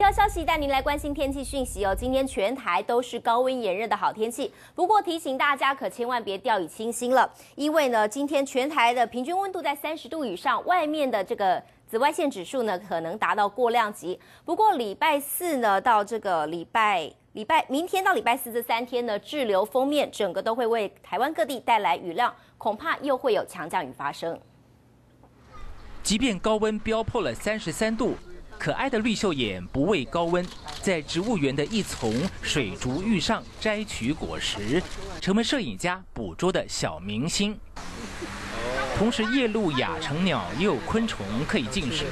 第消息带您来关心天气讯息哦。今天全台都是高温炎热的好天气，不过提醒大家可千万别掉以轻心了，因为呢，今天全台的平均温度在三十度以上，外面的这个紫外线指数呢可能达到过量级。不过礼拜四呢到这个礼拜礼拜明天到礼拜四这三天呢，滞留封面整个都会为台湾各地带来雨量，恐怕又会有强降雨发生。即便高温飙破了三十三度。可爱的绿袖眼不畏高温，在植物园的一丛水竹芋上摘取果实，成为摄影家捕捉的小明星。同时，夜鹭、亚成鸟也有昆虫可以进食。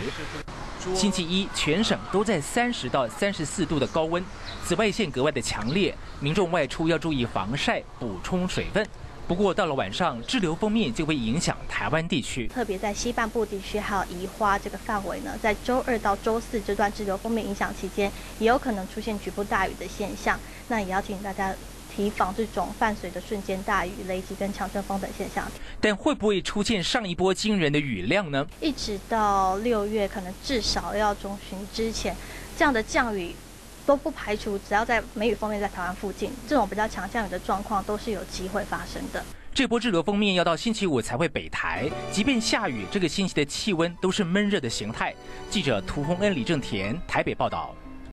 星期一，全省都在三十到三十四度的高温，紫外线格外的强烈，民众外出要注意防晒，补充水分。不过到了晚上，滞留封面就会影响台湾地区，特别在西半部地区还有宜花这个范围呢，在周二到周四这段滞留封面影响期间，也有可能出现局部大雨的现象。那也要提醒大家提防这种伴随着瞬间大雨、雷击跟强阵风等现象。但会不会出现上一波惊人的雨量呢？一直到六月，可能至少要中旬之前，这样的降雨。都不排除，只要在梅雨封面在台湾附近，这种比较强降雨的状况都是有机会发生的。这波滞留封面要到星期五才会北台，即便下雨，这个星期的气温都是闷热的形态。记者涂洪恩、李正田台北报道。